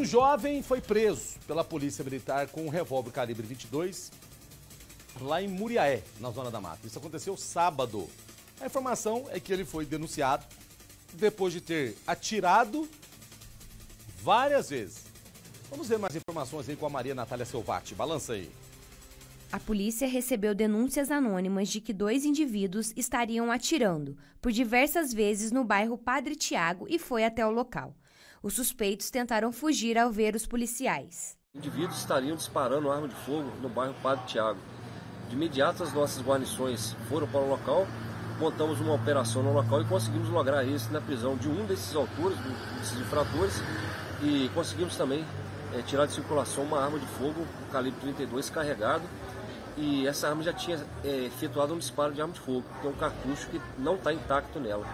Um jovem foi preso pela polícia militar com um revólver calibre 22 lá em Muriaé, na Zona da Mata. Isso aconteceu sábado. A informação é que ele foi denunciado depois de ter atirado várias vezes. Vamos ver mais informações aí com a Maria Natália Selvati. Balança aí. A polícia recebeu denúncias anônimas de que dois indivíduos estariam atirando por diversas vezes no bairro Padre Tiago e foi até o local. Os suspeitos tentaram fugir ao ver os policiais. Indivíduos estariam disparando arma de fogo no bairro Padre Tiago. De imediato, as nossas guarnições foram para o local, montamos uma operação no local e conseguimos lograr êxito na prisão de um desses autores, desses infratores, e conseguimos também é, tirar de circulação uma arma de fogo, um calibre 32 carregado, e essa arma já tinha é, efetuado um disparo de arma de fogo, tem um cartucho que não está intacto nela.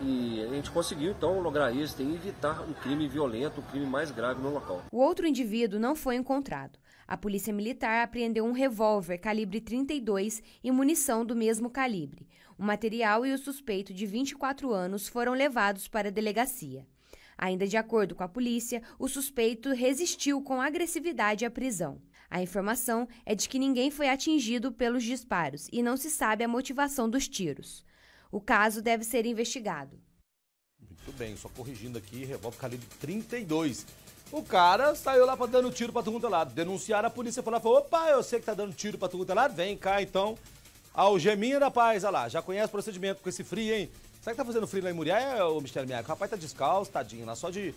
E a gente conseguiu então lograr êxito e evitar um crime violento, um crime mais grave no local. O outro indivíduo não foi encontrado. A polícia militar apreendeu um revólver calibre 32 e munição do mesmo calibre. O material e o suspeito de 24 anos foram levados para a delegacia. Ainda de acordo com a polícia, o suspeito resistiu com agressividade à prisão. A informação é de que ninguém foi atingido pelos disparos e não se sabe a motivação dos tiros. O caso deve ser investigado. Muito bem, só corrigindo aqui, revólver calibre 32. O cara saiu lá pra dando tiro pra todo lado. Denunciaram a polícia, falou, opa, eu sei que tá dando tiro pra todo lado, vem cá então. Algeminha da paz, olha lá, já conhece o procedimento com esse frio, hein? Sabe que tá fazendo frio lá em Muriá, ô Mistério Miaco? O rapaz tá descalço, tadinho, lá só de...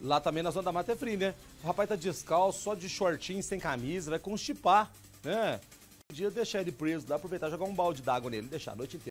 Lá também na Zona da Mata é frio, né? O rapaz tá descalço, só de shortinho, sem camisa, vai constipar, né? Podia deixar ele preso, dá aproveitar jogar um balde d'água nele, deixar a noite inteira.